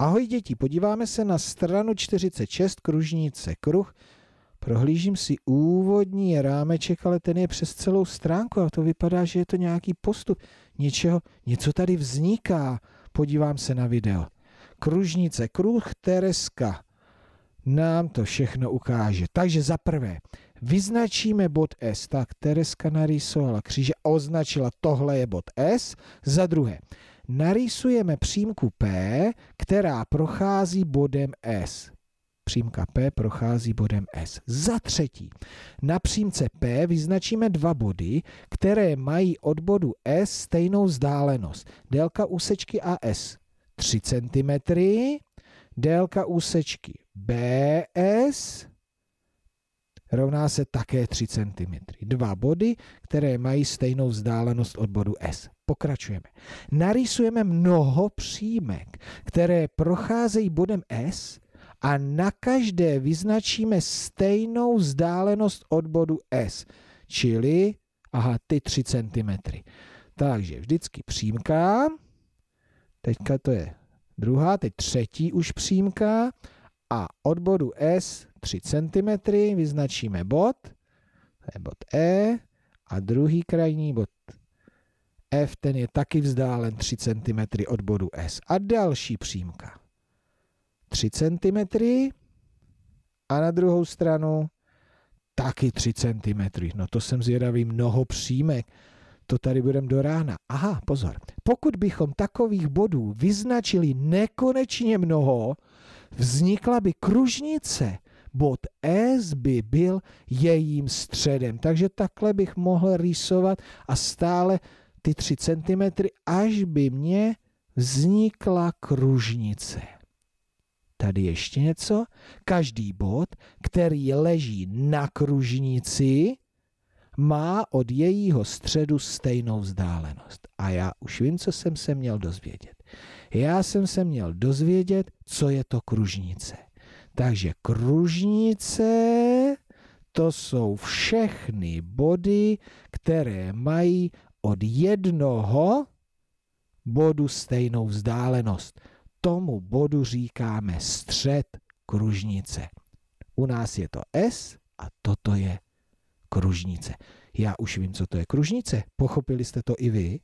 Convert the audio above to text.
Ahoj děti, podíváme se na stranu 46, kružnice kruh. Prohlížím si úvodní rámeček, ale ten je přes celou stránku a to vypadá, že je to nějaký postup. Něčeho, něco tady vzniká. Podívám se na video. Kružnice, kruh, Tereska nám to všechno ukáže. Takže za prvé, vyznačíme bod S. Tak Tereska narýsovala kříže, označila, tohle je bod S. Za druhé, narýsujeme přímku P, která prochází bodem S. Přímka P prochází bodem S. Za třetí, na přímce P vyznačíme dva body, které mají od bodu S stejnou vzdálenost. Délka úsečky AS 3 cm, délka úsečky BS rovná se také 3 cm. Dva body, které mají stejnou vzdálenost od bodu S. Pokračujeme. Narýsujeme mnoho přímek, které procházejí bodem S a na každé vyznačíme stejnou vzdálenost od bodu S, čili aha, ty 3 cm. Takže vždycky přímka, teďka to je druhá, teď třetí už přímka a od bodu S 3 cm vyznačíme bod, to je bod E, a druhý krajní bod F, ten je taky vzdálen 3 cm od bodu S. A další přímka. 3 cm a na druhou stranu taky 3 cm. No to jsem zvědavý, mnoho přímek. To tady budeme do rána. Aha, pozor. Pokud bychom takových bodů vyznačili nekonečně mnoho, vznikla by kružnice. Bod S by byl jejím středem. Takže takhle bych mohl rýsovat a stále ty 3 cm, až by mě vznikla kružnice. Tady ještě něco. Každý bod, který leží na kružnici, má od jejího středu stejnou vzdálenost. A já už vím, co jsem se měl dozvědět. Já jsem se měl dozvědět, co je to kružnice. Takže kružnice to jsou všechny body, které mají od jednoho bodu stejnou vzdálenost. Tomu bodu říkáme střed kružnice. U nás je to S a toto je kružnice. Já už vím, co to je kružnice. Pochopili jste to i vy?